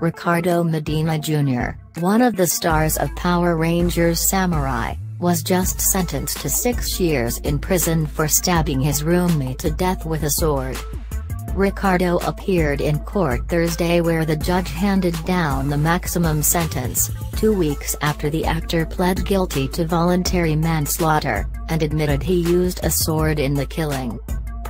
Ricardo Medina Jr., one of the stars of Power Rangers Samurai, was just sentenced to six years in prison for stabbing his roommate to death with a sword. Ricardo appeared in court Thursday where the judge handed down the maximum sentence, two weeks after the actor pled guilty to voluntary manslaughter, and admitted he used a sword in the killing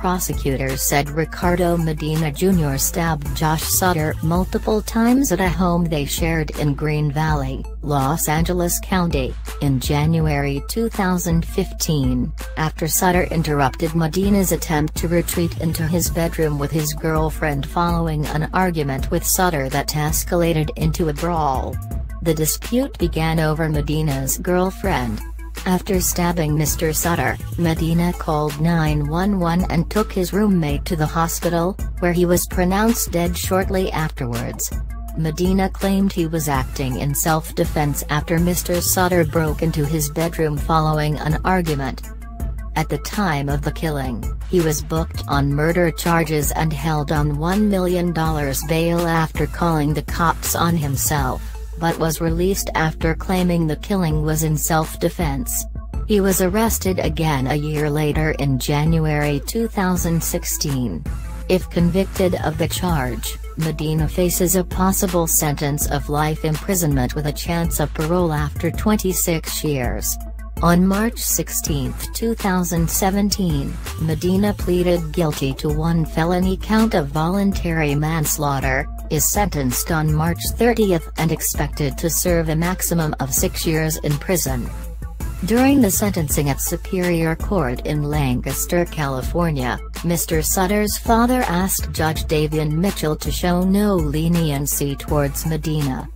prosecutors said Ricardo Medina Jr. stabbed Josh Sutter multiple times at a home they shared in Green Valley, Los Angeles County, in January 2015, after Sutter interrupted Medina's attempt to retreat into his bedroom with his girlfriend following an argument with Sutter that escalated into a brawl. The dispute began over Medina's girlfriend, after stabbing Mr. Sutter, Medina called 911 and took his roommate to the hospital, where he was pronounced dead shortly afterwards. Medina claimed he was acting in self-defense after Mr. Sutter broke into his bedroom following an argument. At the time of the killing, he was booked on murder charges and held on $1 million bail after calling the cops on himself but was released after claiming the killing was in self-defense. He was arrested again a year later in January 2016. If convicted of the charge, Medina faces a possible sentence of life imprisonment with a chance of parole after 26 years. On March 16, 2017, Medina pleaded guilty to one felony count of voluntary manslaughter, is sentenced on March 30 and expected to serve a maximum of six years in prison. During the sentencing at Superior Court in Lancaster, California, Mr. Sutter's father asked Judge Daviann Mitchell to show no leniency towards Medina.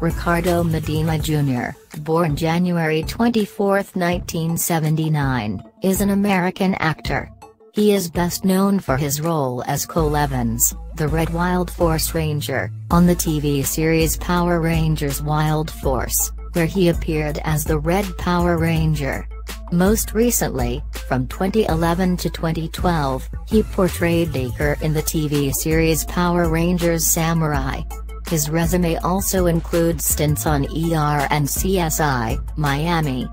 Ricardo Medina Jr., born January 24, 1979, is an American actor. He is best known for his role as Cole Evans, the Red Wild Force Ranger, on the TV series Power Rangers Wild Force, where he appeared as the Red Power Ranger. Most recently, from 2011 to 2012, he portrayed Deker in the TV series Power Rangers Samurai, his resume also includes stints on ER and CSI, Miami.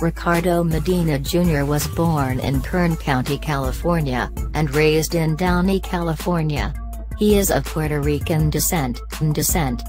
Ricardo Medina Jr. was born in Kern County, California, and raised in Downey, California. He is of Puerto Rican descent. descent.